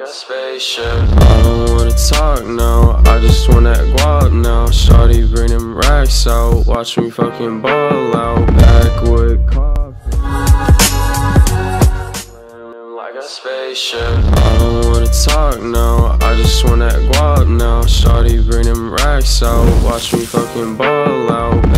like a spaceship. I don't wanna talk now, I just want that guap now. Shawty bring them racks out, watch me fucking ball out. Backwood coffee. Like a spaceship. I don't wanna talk now, I just want that guap now. Shawty bring them racks out, watch me fucking ball out.